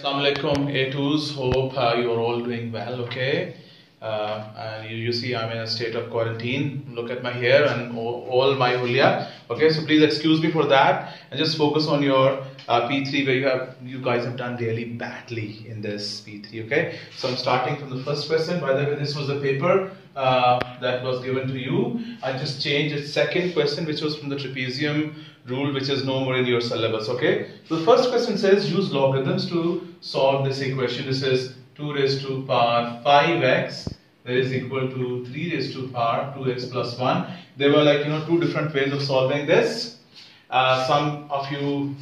Assalamualaikum A2s. Hope uh, you are all doing well. Okay. Uh, and you, you, see I'm in a state of quarantine. Look at my hair and all, all, my hulia. Okay, so please excuse me for that and just focus on your uh, P3 where you have you guys have done really badly in this P3. Okay, so I'm starting from the first question. By the way, this was the paper uh, that was given to you. I just changed the second question, which was from the trapezium rule, which is no more in your syllabus. Okay, so the first question says use logarithms to solve this equation. This is 2 raised to power 5x that is equal to 3 raised to power 2x plus 1. There were like, you know, two different ways of solving this. Uh, some of you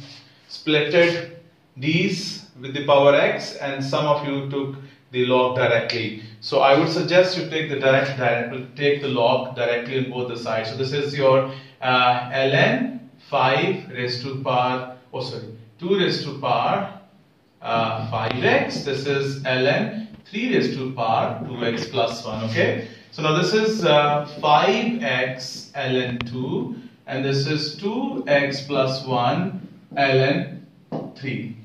splitted these with the power x and some of you took the log directly. So I would suggest you take the direct, direct take the log directly on both the sides. So this is your uh, ln 5 raised to power, oh sorry, 2 raised to power uh, 5x. This is ln 3 raised to power 2x plus 1. Okay. So now this is uh, 5x ln 2 and this is 2x plus 1 ln 3.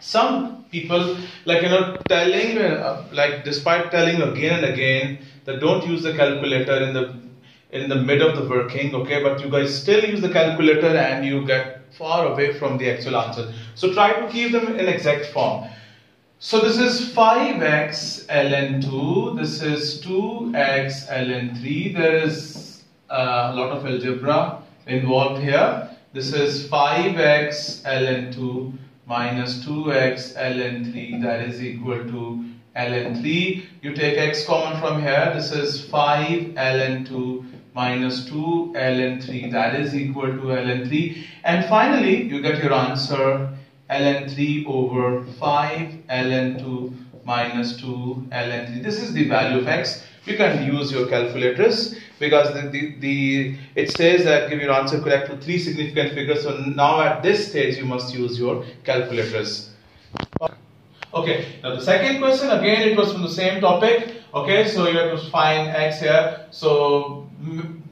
Some people like you know telling uh, like despite telling again and again that don't use the calculator in the in the mid of the working okay but you guys still use the calculator and you get far away from the actual answer. So try to keep them in exact form. So this is 5x ln 2, this is 2x ln 3, there is a lot of algebra involved here. This is 5x ln 2 minus 2x ln 3 that is equal to ln 3. You take x common from here, this is 5 ln 2 minus 2 ln 3 that is equal to ln 3 and finally you get your answer ln 3 over 5 ln 2 minus 2 ln 3 this is the value of x. You can use your calculators because the, the, the it says that give your answer correct to three significant figures. So now at this stage you must use your calculators. Okay now the second question again it was from the same topic. Okay so you have to find x here. So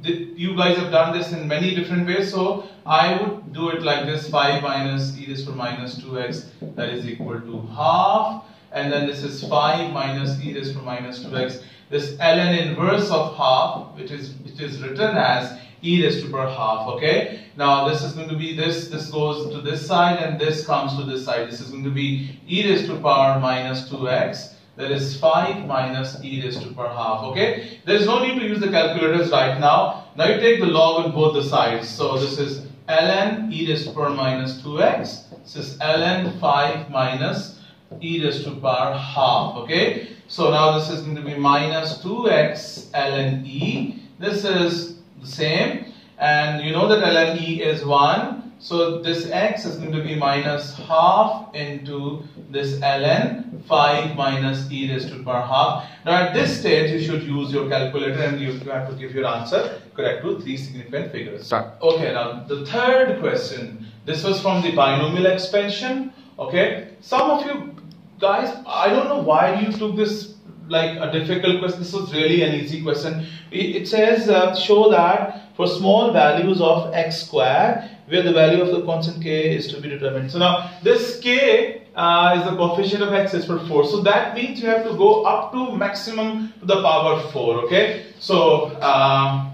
you guys have done this in many different ways. So I would do it like this. 5 minus e raised to minus 2x that is equal to half and then this is 5 minus e raised to minus 2x this ln inverse of half which is which is written as e raised to the power half okay? Now this is going to be this this goes to this side and this comes to this side. This is going to be e raised to the power minus 2x that is 5 minus e raised to the power half okay? There is no need to use the calculators right now. Now you take the log on both the sides. So this is ln e raised to power minus 2x this is ln 5 minus e raised to power half okay so now this is going to be minus 2x ln e this is the same and you know that ln e is 1 so this x is going to be minus half into this ln 5 minus e raised to power half. Now at this stage you should use your calculator and you have to give your answer correct to three significant figures. Okay now the third question. This was from the binomial expansion. Okay. Some of you guys I don't know why you took this like a difficult question. This was really an easy question. It says uh, show that for small values of x square where the value of the constant k is to be determined. So now this k uh, is the coefficient of x is for 4. So that means you have to go up to maximum to the power 4. Okay. So uh,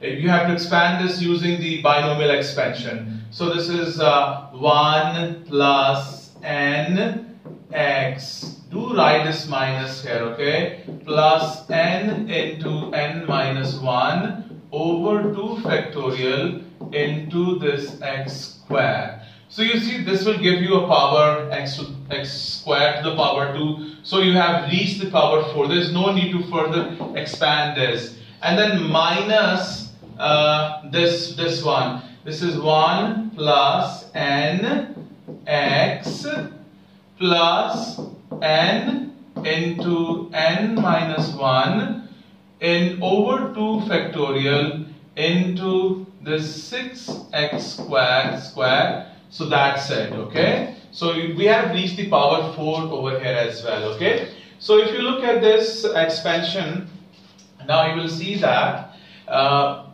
you have to expand this using the binomial expansion. So this is uh, 1 plus n x. Do write this minus here. Okay. Plus n into n minus 1 over 2 factorial into this x square. So you see this will give you a power x, x squared to the power 2. So you have reached the power 4. There is no need to further expand this. And then minus uh, this, this one. This is 1 plus n x plus n into n minus 1 in over 2 factorial into the 6x square square. So that's it, okay? So we have reached the power 4 over here as well, okay? So if you look at this expansion, now you will see that uh,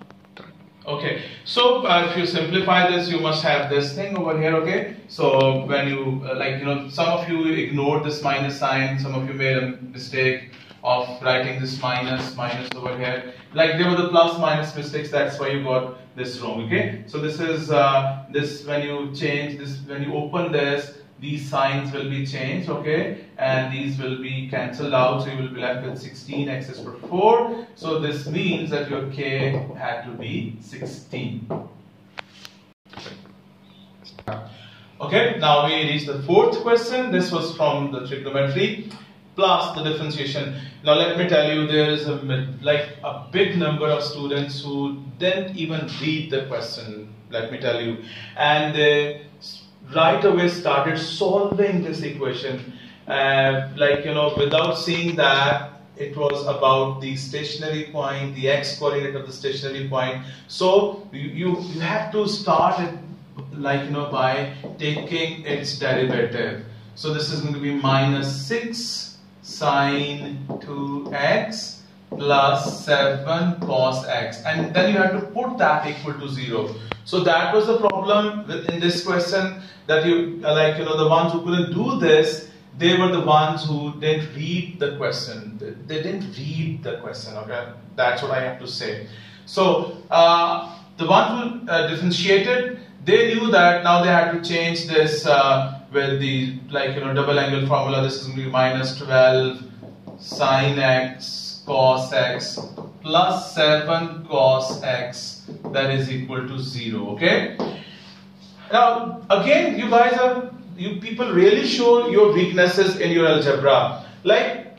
Okay, so uh, if you simplify this, you must have this thing over here, okay? So when you, uh, like, you know, some of you ignored this minus sign, some of you made a mistake of writing this minus, minus over here. Like there were the plus minus mistakes, that's why you got this wrong, okay? So this is, uh, this when you change this, when you open this, these signs will be changed okay? And these will be cancelled out so you will be left with 16 x for 4 so this means that your k had to be 16 okay now we reach the fourth question. This was from the trigonometry plus the differentiation. Now let me tell you there is a like a big number of students who didn't even read the question let me tell you. And uh, right away started solving this equation. Uh, like you know without seeing that it was about the stationary point the x coordinate of the stationary point. So you, you, you have to start it like you know by taking its derivative. So this is going to be minus 6 sine 2x plus 7 cos x. And then you have to put that equal to 0 so that was the problem in this question that you uh, like you know the ones who couldn't do this they were the ones who didn't read the question. They, didn't read the question okay? That's what I have to say. So uh, the ones who uh, differentiated they knew that now they had to change this uh, with the like you know double angle formula. This is going to be minus 12 sine x cos x plus 7 cos x that is equal to 0 okay now, again, you guys are, you people really show your weaknesses in your algebra. Like,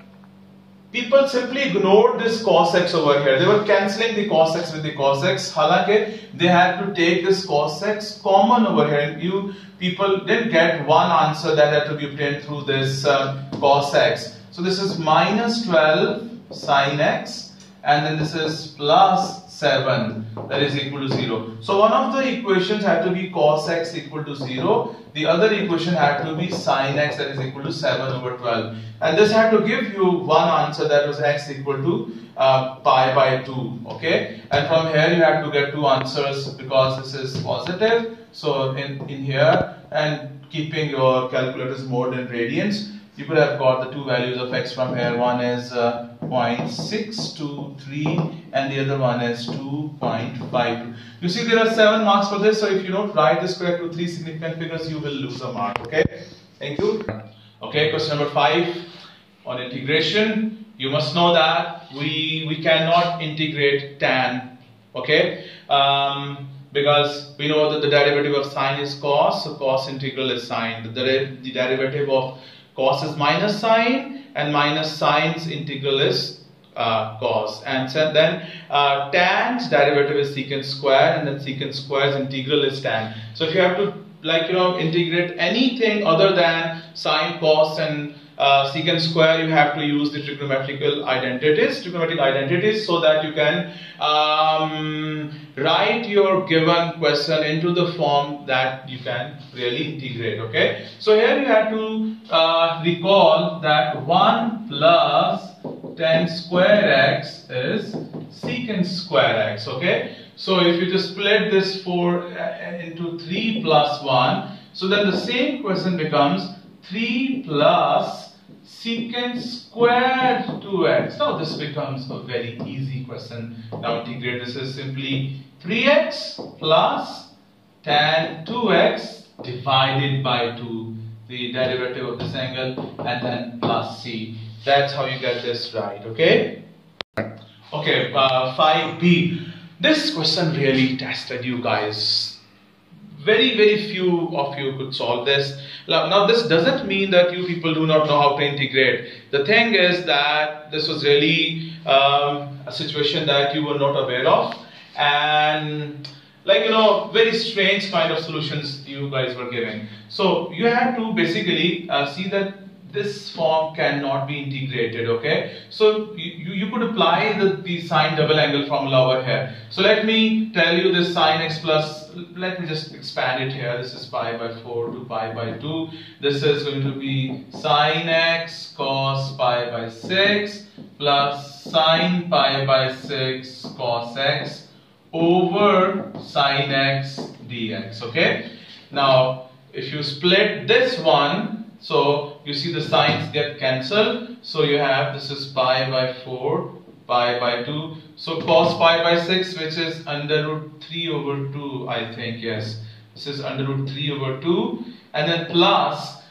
people simply ignored this cos x over here. They were cancelling the cos x with the cos x. Halanke, they had to take this cos x common over here. You people didn't get one answer that had to be obtained through this uh, cos x. So this is minus 12 sine x and then this is plus 7 that is equal to 0. So one of the equations had to be cos x equal to 0. The other equation had to be sin x that is equal to 7 over 12. And this had to give you one answer that was x equal to uh, pi by 2. Okay. And from here you have to get two answers because this is positive. So in, in here and keeping your calculators more than radians you could have got the two values of x from here. One is uh, 0.623 and the other one is 2.52. You see there are 7 marks for this. So if you don't write this correct to three significant figures, you will lose a mark. Okay. Thank you. Okay. Question number 5 on integration. You must know that we, we cannot integrate tan. Okay. Um, because we know that the derivative of sine is cos, so cos integral is sine. The, the derivative of cos is minus sine and minus sine's integral is uh, cos. And so then uh, tan's derivative is secant square and then secant square's integral is tan. So if you have to like you know integrate anything other than sine cos and uh, secant square you have to use the trigonometrical identities trigonometric identities so that you can um, write your given question into the form that you can really integrate okay? So here you have to uh, recall that 1 plus tan square x is secant square x okay? So if you just split this 4 uh, into 3 plus 1 so then the same question becomes 3 plus secant squared 2x. Now this becomes a very easy question. Now integrate this is simply 3x plus tan 2x divided by 2 the derivative of this angle and then plus c. That's how you get this right, okay? Okay, uh, 5b. This question really tested you guys very very few of you could solve this. Now this doesn't mean that you people do not know how to integrate. The thing is that this was really um, a situation that you were not aware of. And like you know very strange kind of solutions you guys were giving. So you had to basically uh, see that this form cannot be integrated okay so you, you could apply the, the sine double angle formula over here so let me tell you this sine x plus let me just expand it here this is pi by 4 to pi by 2 this is going to be sine x cos pi by 6 plus sine pi by 6 cos x over sine x dx. Okay. Now, if you split this one, so you see the signs get cancelled. So you have this is pi by 4, pi by 2. So cos pi by 6, which is under root 3 over 2, I think, yes. This is under root 3 over 2. And then plus,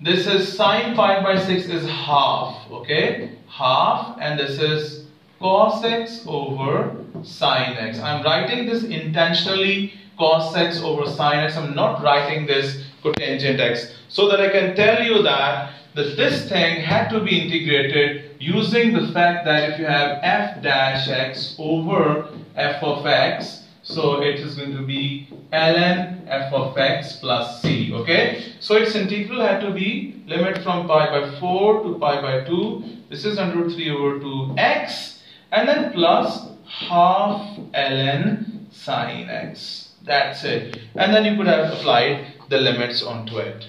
this is sine pi by 6 is half, okay? Half, and this is cos x over sine x. I'm writing this intentionally cos x over sine x. I'm not writing this cotangent x so that I can tell you that, that this thing had to be integrated using the fact that if you have f dash x over f of x, so it is going to be ln f of x plus c, okay? So its integral had to be limit from pi by 4 to pi by 2. This is under 3 over 2 x and then plus half ln sine x. That's it. And then you could have applied the limits onto it.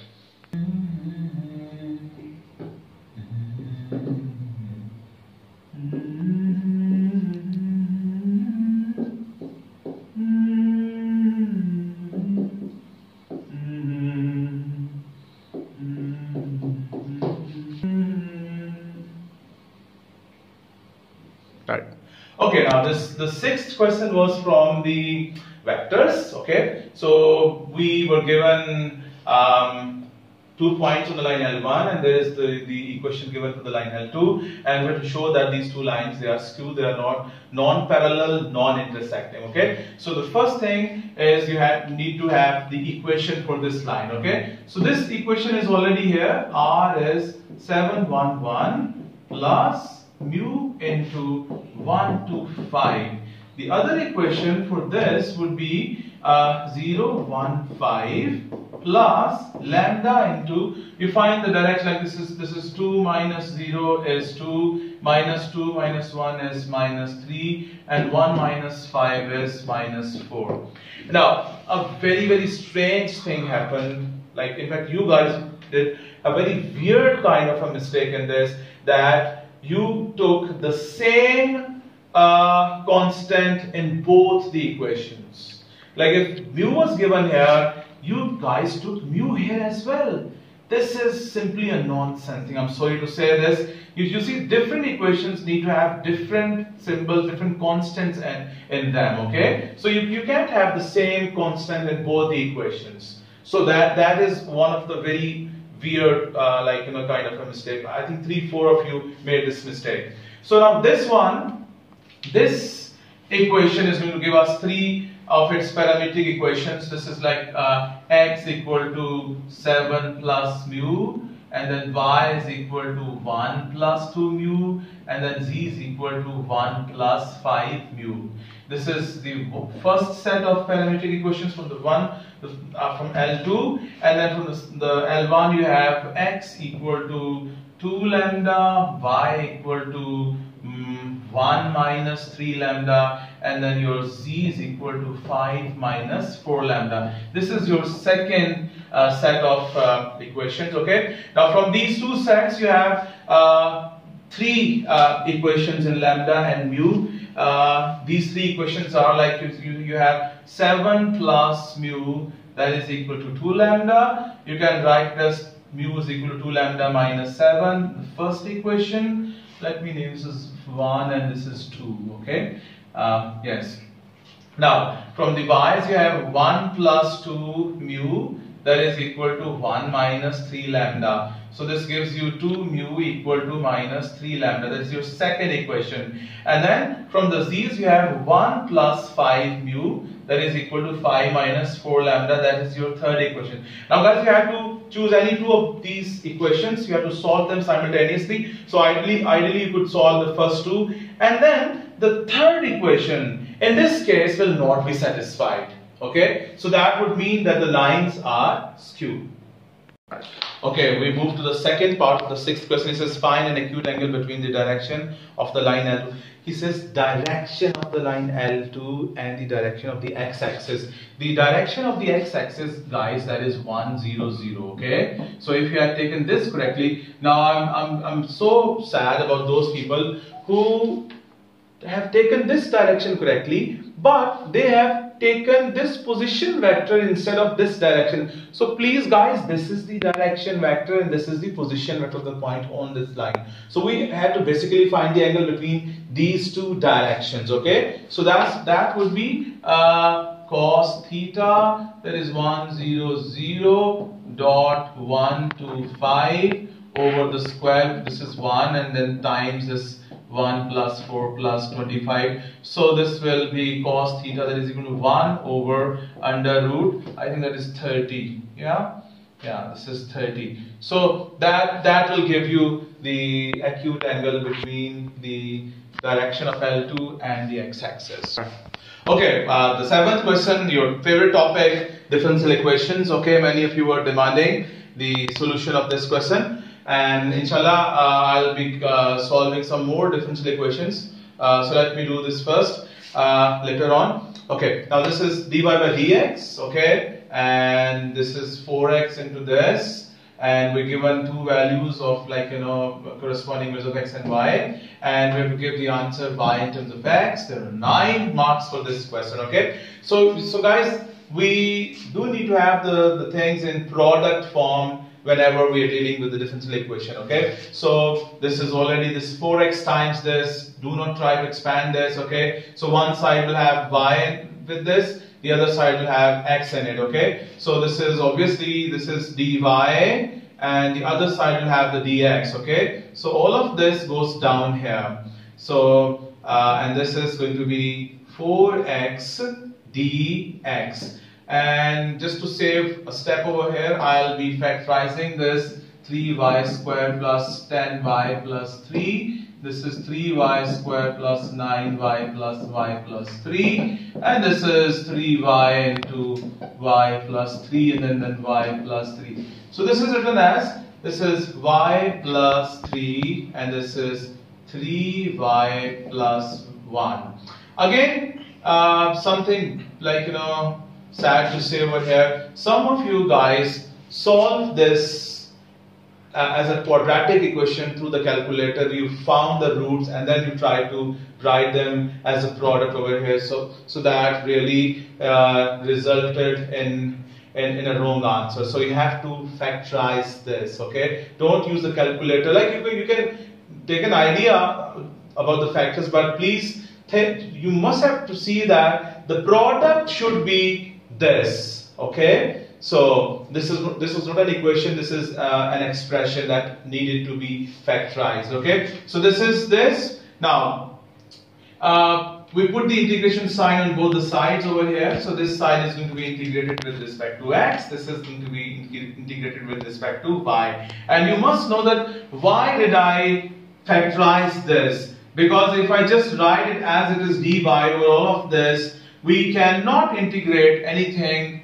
Right. Okay, now this the sixth question was from the vectors. Okay, so we were given um, two points on the line L1 and there is the, the equation given for the line L2 and we have to show that these two lines they are skewed, they are not non-parallel, non-intersecting. Okay, so the first thing is you have need to have the equation for this line. Okay, so this equation is already here. R is 711 plus mu into 1 to 5. The other equation for this would be uh, 0, 1, 5 plus lambda into, you find the direction like this is, this is 2 minus 0 is 2, minus 2 minus 1 is minus 3 and 1 minus 5 is minus 4. Now, a very very strange thing happened, like in fact you guys did a very weird kind of a mistake in this that you took the same constant in both the equations. Like if mu was given here, you guys took mu here as well. This is simply a nonsense thing. I'm sorry to say this. You, you see, different equations need to have different symbols, different constants in, in them, okay? So you, you can't have the same constant in both the equations. So that, that is one of the very weird, uh, like, you know, kind of a mistake. I think three, four of you made this mistake. So now this one, this equation is going to give us three of its parametric equations. This is like uh, x equal to 7 plus mu and then y is equal to 1 plus 2 mu and then z is equal to 1 plus 5 mu. This is the first set of parametric equations from the one uh, from L2 and then from the, the L1 you have x equal to 2 lambda, y equal to 1 minus 3 lambda and then your z is equal to 5 minus 4 lambda. This is your second uh, set of uh, equations okay. Now from these two sets you have uh, three uh, equations in lambda and mu uh, these three equations are like you, you, have 7 plus mu that is equal to 2 lambda. You can write this mu is equal to 2 lambda minus 7. The first equation, let me name this is 1 and this is 2, okay? Uh, yes. Now, from the y's you have 1 plus 2 mu that is equal to 1 minus 3 lambda. So this gives you 2 mu equal to minus 3 lambda. That is your second equation. And then from the z's you have 1 plus 5 mu that is equal to 5 minus 4 lambda. That is your third equation. Now guys you have to choose any two of these equations. You have to solve them simultaneously. So ideally, ideally you could solve the first two. And then the third equation in this case will not be satisfied. Okay, so that would mean that the lines are skewed. Okay, we move to the second part of the sixth question. He says find an acute angle between the direction of the line L2. He says direction of the line L2 and the direction of the x-axis. The direction of the x-axis, guys, that is 1, 0, 0, okay? So if you had taken this correctly, now I'm, I'm, I'm so sad about those people who have taken this direction correctly, but they have taken this position vector instead of this direction. So please guys, this is the direction vector and this is the position vector of the point on this line. So we have to basically find the angle between these two directions, okay? So that's that would be uh, cos theta, that is 100 dot 125 over the square, this is 1 and then times this 1 plus 4 plus 25 so this will be cos theta that is equal to 1 over under root. I think that is 30 yeah? Yeah this is 30 so that that will give you the acute angle between the direction of L2 and the x-axis. Okay uh, the seventh question your favorite topic differential equations. Okay many of you were demanding the solution of this question and inshallah uh, I'll be uh, solving some more differential equations. Uh, so let me do this first. Later on. Okay, now this is dy by dx, okay, and this is 4x into this. And we're given two values of like you know corresponding values of x and y. And we have to give the answer y in terms of x. There are nine marks for this question okay? So so guys we do need to have the the things in product form whenever we are dealing with the differential equation okay? So this is already this 4x times this do not try to expand this okay? So one side will have y with this the other side will have x in it okay? So this is obviously this is dy and the other side will have the dx okay? So all of this goes down here. So uh, and this is going to be 4x dx and just to save a step over here, I'll be factorizing this 3y squared plus 10y plus 3. This is 3y squared plus 9y plus y plus 3. And this is 3y into y plus 3 and then, then y plus 3. So this is written as, this is y plus 3 and this is 3y plus 1. Again, uh, something like, you know, sad to say over here, some of you guys solve this uh, as a quadratic equation through the calculator. You found the roots and then you try to write them as a product over here. So, so that really uh, resulted in, in, in a wrong answer. So you have to factorize this, okay? Don't use the calculator. Like you can, you can take an idea about the factors, but please, think, you must have to see that the product should be this okay? So this is this was not an equation this is uh, an expression that needed to be factorized okay? So this is this. Now uh, we put the integration sign on both the sides over here. So this side is going to be integrated with respect to x. This is going to be integrated with respect to y. And you must know that why did I factorize this? Because if I just write it as it is dy over all of this we cannot integrate anything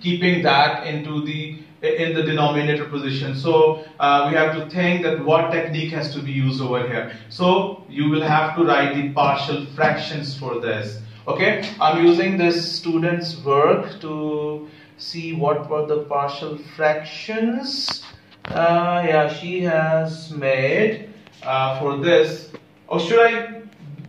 keeping that into the in the denominator position. So uh, we have to think that what technique has to be used over here. So you will have to write the partial fractions for this. Okay, I'm using this student's work to see what were the partial fractions. Uh, yeah, she has made uh, for this. Or should I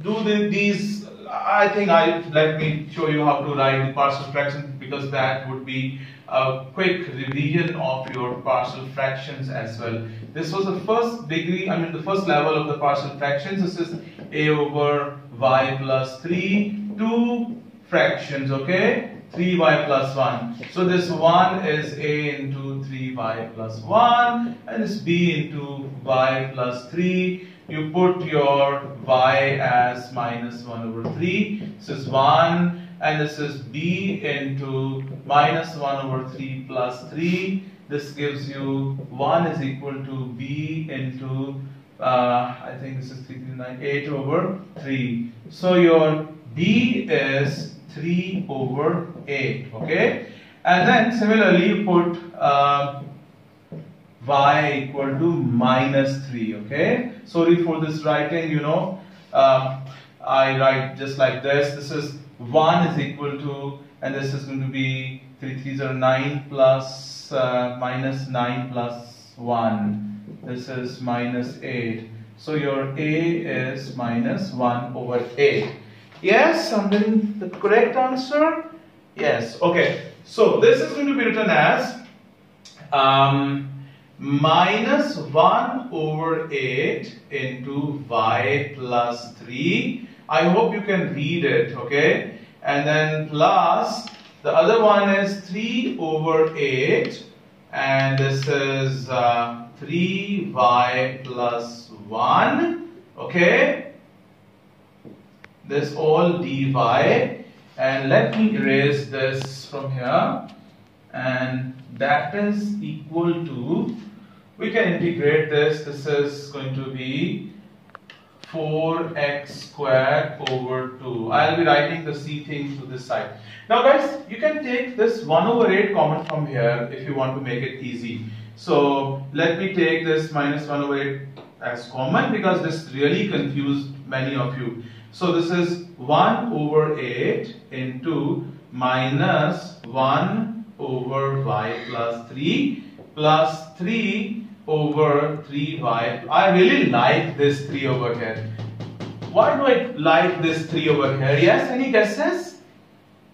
do the, these I think I let me show you how to write partial fraction because that would be a quick revision of your partial fractions as well. This was the first degree, I mean the first level of the partial fractions. This is a over y plus 3, two fractions, okay? 3y plus 1. So this 1 is a into 3y plus 1 and this b into y plus 3 you put your y as minus 1 over 3. This is 1 and this is b into minus 1 over 3 plus 3. This gives you 1 is equal to b into uh, I think this is 3, 9, 8 over 3. So your b is 3 over 8. Okay. And then similarly you put uh, y equal to minus 3 okay sorry for this writing you know. Um, I write just like this. This is 1 is equal to and this is going to be 3 3 0 9 plus uh, minus 9 plus 1 this is minus 8 so your a is minus 1 over 8 Yes, I'm getting the correct answer. Yes, okay. So this is going to be written as um, minus 1 over 8 into y plus 3. I hope you can read it, okay? And then plus, the other one is 3 over 8 and this is uh, 3y plus 1, okay? This all dy and let me erase this from here and that is equal to we can integrate this this is going to be 4x squared over 2 I'll be writing the c thing to this side. Now guys you can take this 1 over 8 common from here if you want to make it easy. So let me take this minus 1 over 8 as common because this really confused many of you. So this is 1 over 8 into minus 1 over y plus 3 plus 3 over 3y. I really like this 3 over here. Why do I like this 3 over here? Yes, any guesses?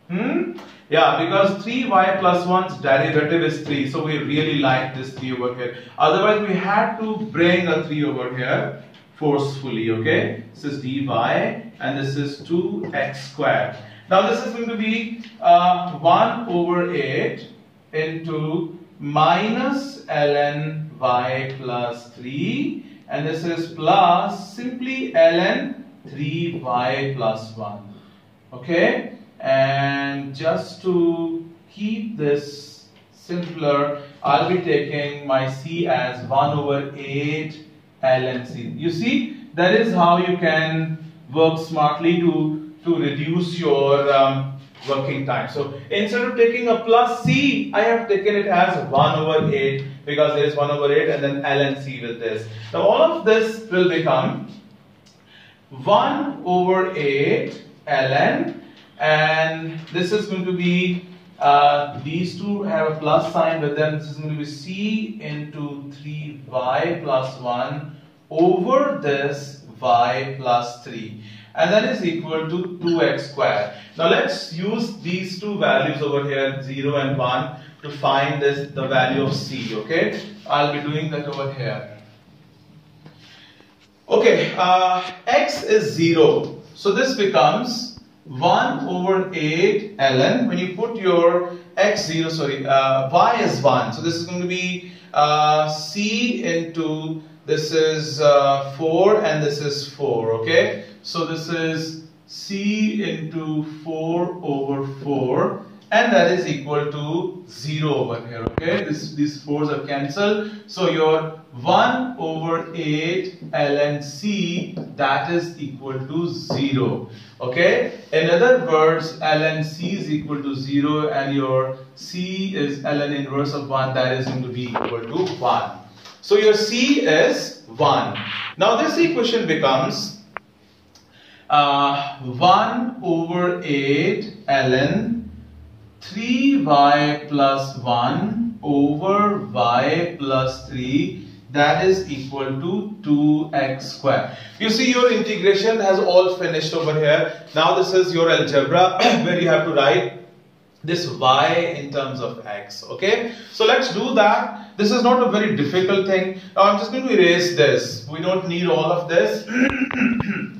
Hmm? Yeah, because 3y plus 1's derivative is 3. So we really like this 3 over here. Otherwise, we had to bring a 3 over here forcefully, okay? This is dy and this is 2x squared. Now this is going to be uh, 1 over 8 into minus ln y plus 3 and this is plus simply ln 3y plus 1 okay? And just to keep this simpler I'll be taking my c as 1 over 8 ln c. You see that is how you can work smartly to to reduce your um, working time. So instead of taking a plus c, I have taken it as 1 over 8 because there is 1 over 8 and then ln c with this. Now all of this will become 1 over 8 ln and this is going to be uh, these two have a plus sign with them. This is going to be c into 3y plus 1 over this y plus 3 and that is equal to 2x square. Now let's use these two values over here 0 and 1 to find this the value of c okay? I'll be doing that over here. Okay uh, x is 0 so this becomes 1 over 8 ln. When you put your x 0 sorry uh, y is 1 so this is going to be uh, c into this is uh, 4 and this is 4 okay so this is C into 4 over 4 and that is equal to 0 over here okay? This these 4's are cancelled. So your 1 over 8 ln c that is equal to 0 okay? In other words ln c is equal to 0 and your c is ln inverse of 1 that is going to be equal to 1 so your c is 1 now this equation becomes uh, 1 over 8 ln 3y plus 1 over y plus 3 that is equal to 2x square. You see your integration has all finished over here. Now this is your algebra where you have to write this y in terms of x okay? So let's do that. This is not a very difficult thing. Now i'm just going to erase this. We don't need all of this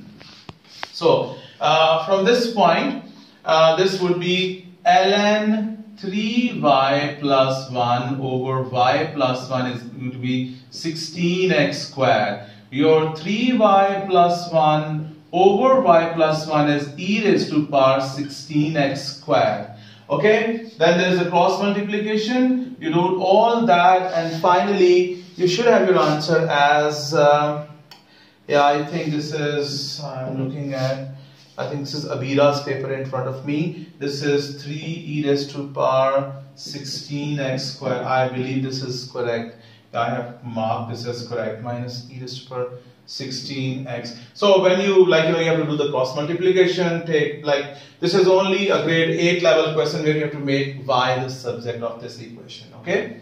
So uh, from this point, uh, this would be ln 3y plus 1 over y plus 1 is going to be 16x squared. Your 3y plus 1 over y plus 1 is e raised to power 16x squared. Okay, then there is a cross multiplication. You do all that and finally you should have your answer as uh, yeah, I think this is, I'm looking at, I think this is Abira's paper in front of me. This is 3 e raised to the power 16x square. I believe this is correct. I have marked this as correct. Minus e raised to the power 16x. So when you like you know you have to do the cross multiplication, take like this is only a grade 8 level question where you have to make y the subject of this equation. Okay.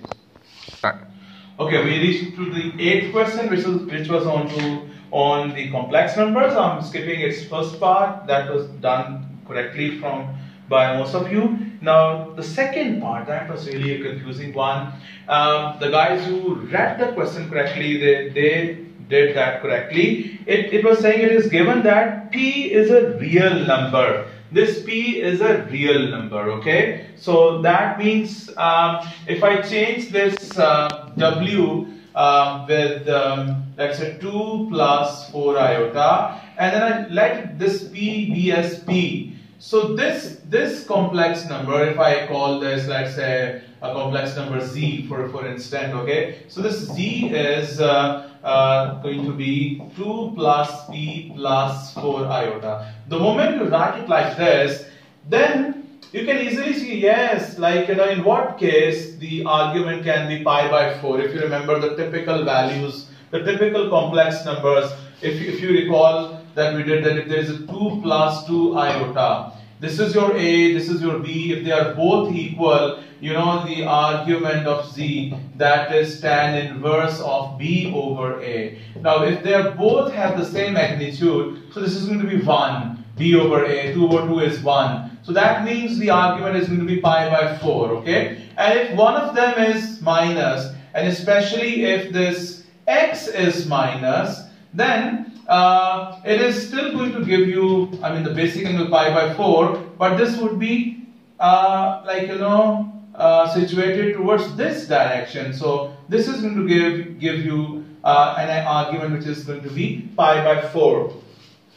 Okay, we reached to the eighth question, which was which was on to on the complex numbers. I'm skipping its first part that was done correctly from by most of you. Now the second part that was really a confusing one. Um, the guys who read the question correctly, they, they did that correctly. It, it was saying it is given that p is a real number. This p is a real number, okay? So that means um, if I change this uh, w uh, with um, let's say 2 plus 4 iota and then I let this p be as p. So this this complex number, if I call this let's say a complex number z for for instance, okay? So this z is uh, uh, going to be 2 plus p plus 4 iota. The moment you write it like this, then you can easily see, yes, like, you know, in what case the argument can be pi by 4. If you remember the typical values, the typical complex numbers, if, if you recall that we did that if there is a 2 plus 2 iota, this is your A, this is your B, if they are both equal, you know the argument of z that is tan inverse of b over a. Now if they are both have the same magnitude, so this is going to be 1, b over a, 2 over 2 is 1. So that means the argument is going to be pi by 4, okay? And if one of them is minus, and especially if this x is minus, then uh, it is still going to give you, I mean the basic angle pi by 4, but this would be uh, like, you know, uh, situated towards this direction. So this is going to give, give you uh, an argument which is going to be pi by 4.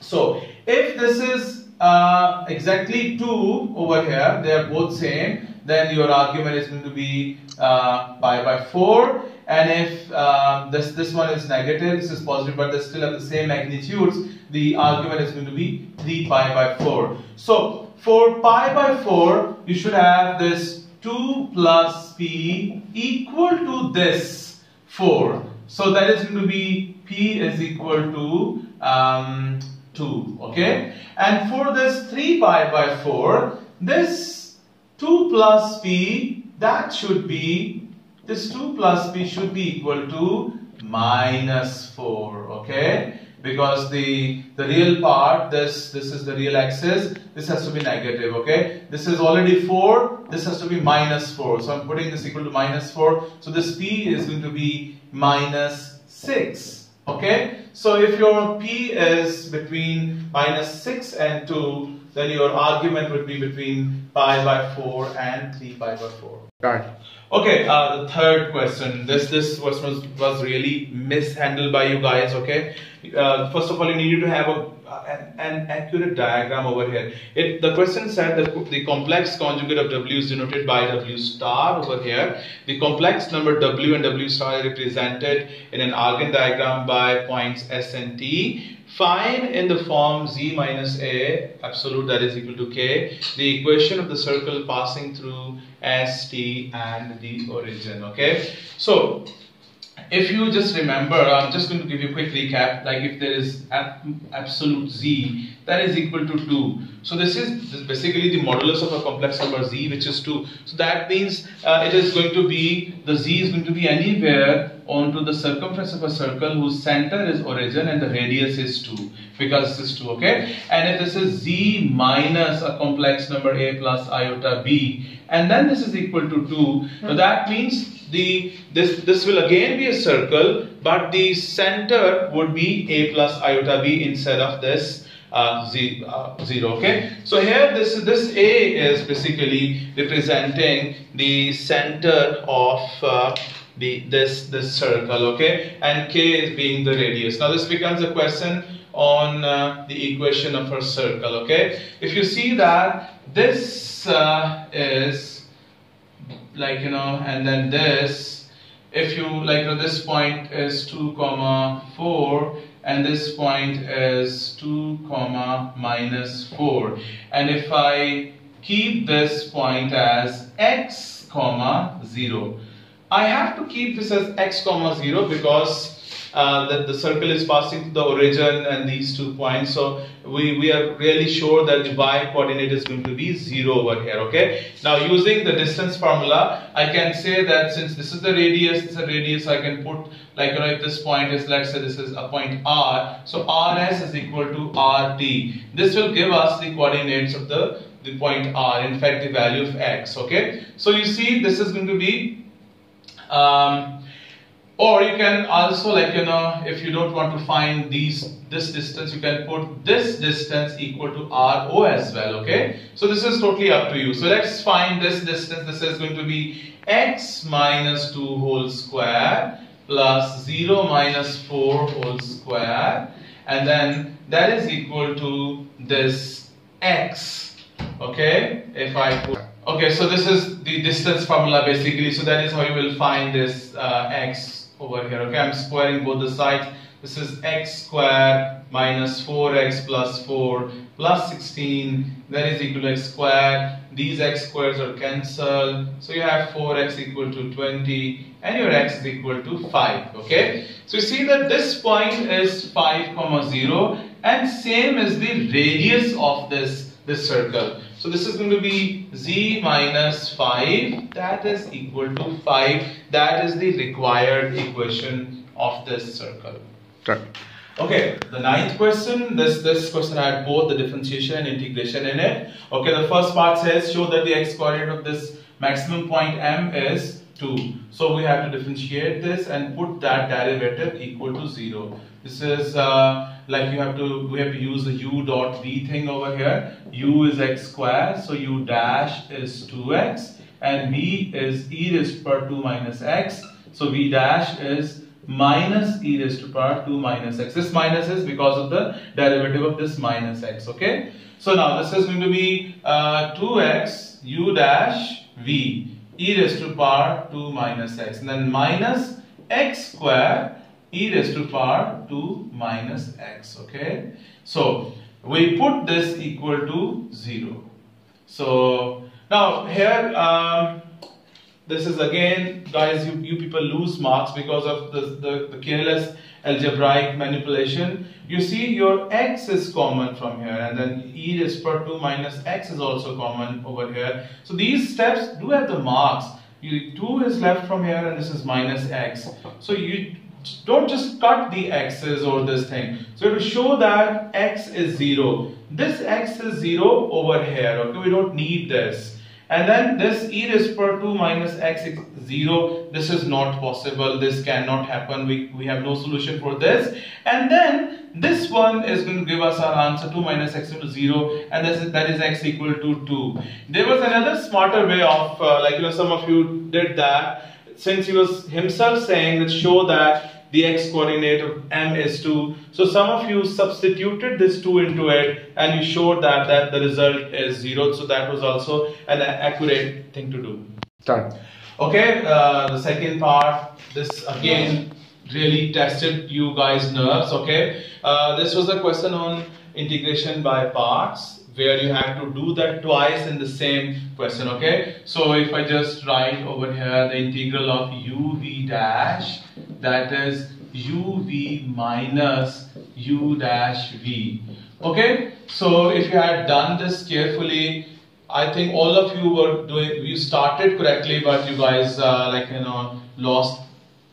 So if this is uh, exactly 2 over here, they are both same, then your argument is going to be uh, pi by 4 and if um, this this one is negative, this is positive, but they still have the same magnitudes, the argument is going to be 3 pi by 4. So for pi by 4, you should have this 2 plus p equal to this 4. So that is going to be p is equal to um, 2. Okay. And for this 3 pi by 4, this 2 plus p that should be this 2 plus p should be equal to minus 4. Okay because the the real part this this is the real axis this has to be negative okay this is already 4 this has to be minus 4 so i'm putting this equal to minus 4 so this p is going to be minus 6 okay? So if your p is between minus 6 and 2 then your argument would be between pi by 4 and 3 pi by 4 right Okay, uh, the third question. This this was was really mishandled by you guys. Okay, uh, first of all, you needed to have a an, an, accurate diagram over here. It the question said that the complex conjugate of W is denoted by W star over here. The complex number W and W star are represented in an Argand diagram by points S and T. Find in the form z minus a absolute that is equal to k the equation of the circle passing through S, T and the origin. Okay, so if you just remember, I'm just going to give you a quick recap. Like if there is absolute z, that is equal to 2. So this is basically the modulus of a complex number z, which is 2. So that means uh, it is going to be, the z is going to be anywhere onto the circumference of a circle whose center is origin and the radius is 2 because this is 2 okay and if this is z minus a complex number a plus iota b and then this is equal to 2 so that means the this this will again be a circle but the center would be a plus iota b instead of this uh, z, uh, 0 okay? So here this this a is basically representing the center of uh, the this this circle okay? And k is being the radius. Now this becomes a question on uh, the equation of a circle okay? If you see that this uh, is like you know and then this if you like you know, this point is 2 comma 4 and this point is 2 comma minus 4 and if I keep this point as x comma 0 I have to keep this as x comma 0 because uh, that the circle is passing through the origin and these two points. So we, we are really sure that the y coordinate is going to be 0 over here, okay? Now using the distance formula, I can say that since this is the radius, this is a radius, I can put like, you know, if this point is, let's say this is a point r, so rs is equal to rt. This will give us the coordinates of the, the point r, in fact the value of x, okay? So you see this is going to be um, or you can also like you know if you don't want to find these this distance you can put this distance equal to RO as well okay? So this is totally up to you. So let's find this distance. This is going to be x minus 2 whole square plus 0 minus 4 whole square. And then that is equal to this x okay? If I put okay so this is the distance formula basically. So that is how you will find this uh, x over here. Okay, I'm squaring both the sides. This is x square minus 4x plus 4 plus 16 that is equal to x square. These x squares are cancelled. So you have 4x equal to 20 and your x is equal to 5. Okay. So you see that this point is 5 comma 0 and same is the radius of this, this circle. So this is going to be z minus 5 that is equal to 5. That is the required equation of this circle. Right. Okay, the ninth question, this, this question had both the differentiation and integration in it. Okay, the first part says show that the x coordinate of this maximum point m is 2. So we have to differentiate this and put that derivative equal to 0. This is uh, like you have to, we have to use the u dot v thing over here. u is x square, so u dash is 2x and v is e raised to power 2 minus x. So v dash is minus e raised to the power 2 minus x. This minus is because of the derivative of this minus x, okay? So now this is going to be uh, 2x u dash v e raised to power 2 minus x and then minus x square e raised to power 2 minus x okay? So we put this equal to 0 so now here um, this is again guys you, you people lose marks because of the, the, the careless algebraic manipulation. You see your x is common from here and then e raised to 2 minus x is also common over here. So these steps do have the marks. You 2 is left from here and this is minus x. So you don't just cut the x's or this thing. So to show that x is 0 this x is 0 over here okay? We don't need this and then this e raised to 2 minus x is 0. This is not possible. This cannot happen. We, we have no solution for this. And then this one is going to give us our answer 2 minus x equal to 0 and this is, that is x equal to 2. There was another smarter way of, uh, like you know, some of you did that since he was himself saying that show that the x coordinate of m is 2. So some of you substituted this 2 into it and you showed that, that the result is 0. So that was also an accurate thing to do. Done. Okay, uh, the second part, this again really tested you guys' nerves. Okay, uh, this was a question on integration by parts where you have to do that twice in the same question okay? So if I just write over here the integral of uv dash that is uv minus u dash v okay? So if you had done this carefully I think all of you were doing you started correctly but you guys uh, like you know lost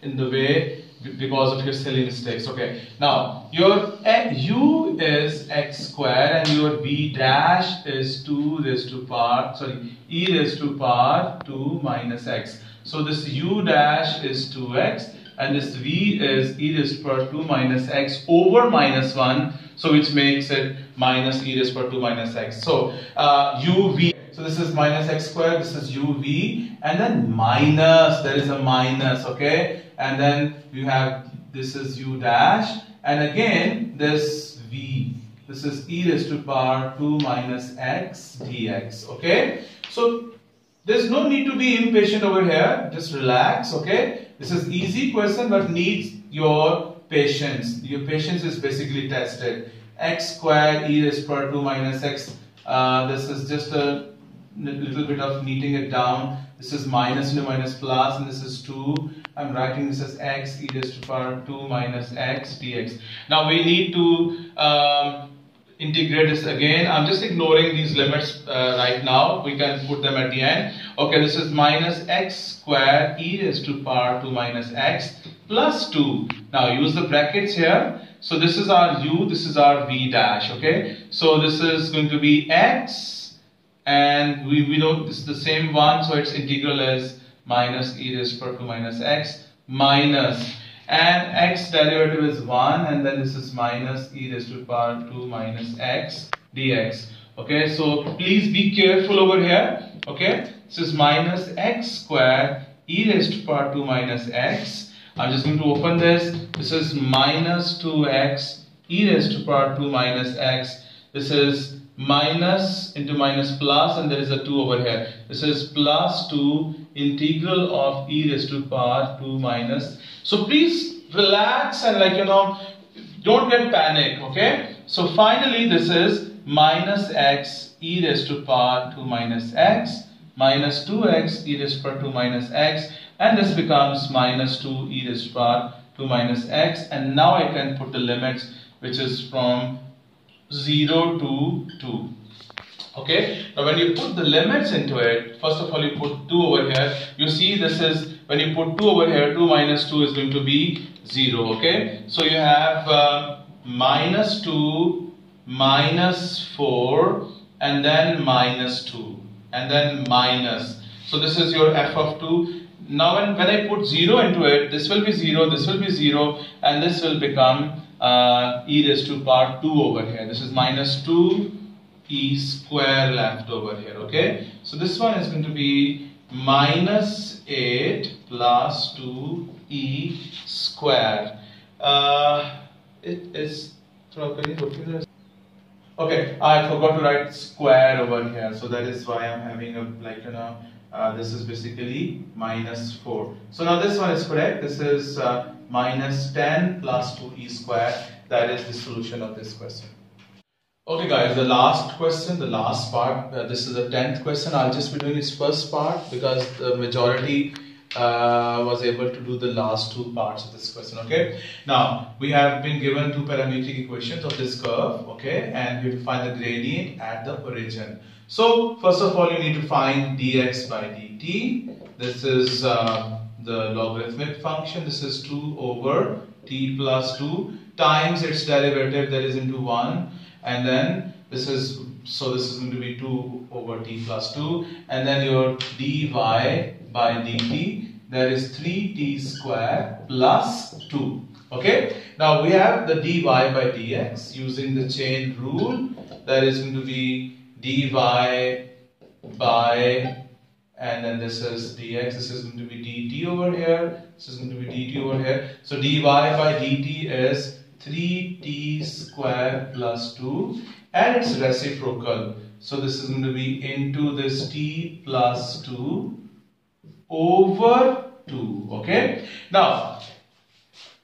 in the way because of your silly mistakes. Okay, now your u is x square and your v dash is 2 raised to power, sorry, e raised to power 2 minus x. So this u dash is 2x and this v is e raised to power 2 minus x over minus 1. So which makes it minus e raised to power 2 minus x. So uh, uv so this is minus x square, this is uv, and then minus, there is a minus, okay? And then you have, this is u dash, and again, this v. This is e raised to power 2 minus x dx, okay? So, there's no need to be impatient over here, just relax, okay? This is easy question, but needs your patience. Your patience is basically tested. x square e raised to power 2 minus x, uh, this is just a little bit of kneading it down. this is minus minus plus and this is 2 I'm writing this as x e raised to power 2 minus x dx. Now we need to um, integrate this again. I'm just ignoring these limits uh, right now. We can put them at the end. Okay this is minus x square e raised to power 2 minus x plus 2 now use the brackets here. So this is our u this is our v dash okay? So this is going to be x and we, we know this is the same one so its integral is minus e raised to 2 minus x minus. And x derivative is 1 and then this is minus e raised to power 2 minus x dx. Okay so please be careful over here. Okay this is minus x square e raised to power 2 minus x. I'm just going to open this. This is minus 2x e raised to power 2 minus x. This is minus into minus plus and there is a 2 over here. This is plus 2 integral of e raised to power 2 minus. So please relax and like you know don't get panic okay. So finally this is minus x e raised to power 2 minus x minus 2x e raised to power 2 minus x and this becomes minus 2 e raised to power 2 minus x and now I can put the limits which is from 0 to 2 okay? Now when you put the limits into it first of all you put 2 over here. You see this is when you put 2 over here 2 minus 2 is going to be 0 okay? So you have uh, minus 2 minus 4 and then minus 2 and then minus. So this is your f of 2 now when, when I put 0 into it this will be 0 this will be 0 and this will become uh, e raised to power 2 over here. This is minus 2 e square left over here. Okay. So this one is going to be minus 8 plus 2 e square. Uh, it is Okay, I forgot to write square over here, so that is why I'm having a like you know uh, this is basically minus 4. So now this one is correct. This is uh, minus 10 plus 2e square. That is the solution of this question. Okay guys, the last question, the last part, uh, this is the 10th question. I'll just be doing its first part because the majority uh, was able to do the last two parts of this question okay now we have been given two parametric equations of this curve okay and we have to find the gradient at the origin so first of all you need to find dx by dt this is uh, the logarithmic function. This is 2 over t plus 2 times its derivative that is into 1 and then this is so this is going to be 2 over t plus 2 and then your dy by dt that is 3t square plus 2 okay? Now we have the dy by dx using the chain rule. That is going to be dy by and then this is dx this is going to be dt over here this is going to be dt over here. So dy by dt is 3t square plus 2 and it's reciprocal. So this is going to be into this t plus 2 over 2 okay? Now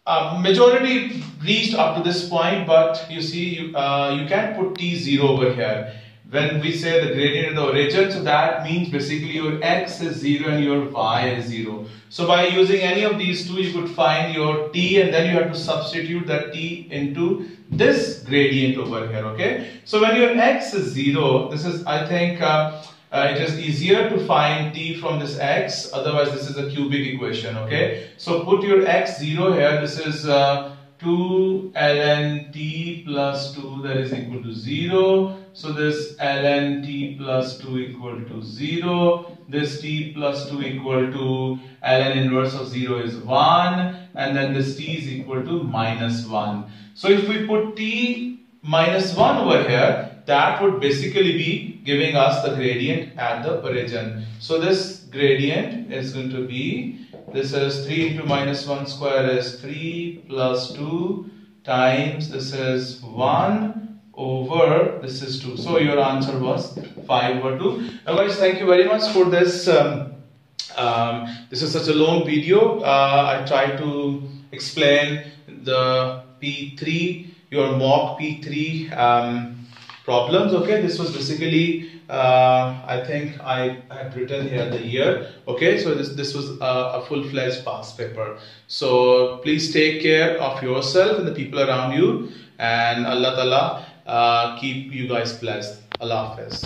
uh, majority reached up to this point but you see you, uh, you can't put t0 over here when we say the gradient of the origin, so that means basically your x is 0 and your y is 0. So by using any of these two, you could find your t and then you have to substitute that t into this gradient over here, okay? So when your x is 0, this is, I think, uh, uh, it is easier to find t from this x, otherwise this is a cubic equation, okay? So put your x 0 here, this is uh, 2 ln t plus 2 that is equal to 0 so this ln t plus 2 equal to 0. This t plus 2 equal to ln inverse of 0 is 1 and then this t is equal to minus 1. So if we put t minus 1 over here that would basically be giving us the gradient at the origin. So this gradient is going to be this is 3 into minus 1 square is 3 plus 2 times this is 1 over this is 2 so your answer was 5 over 2 now guys thank you very much for this um, um, this is such a long video. Uh, I try to explain the P3 your mock P3 um, problems. Okay, this was basically uh, I think I had written here the year. Okay, so this this was a, a full-fledged past paper. So please take care of yourself and the people around you, and Allah Taala uh, keep you guys blessed. Allah Hafiz.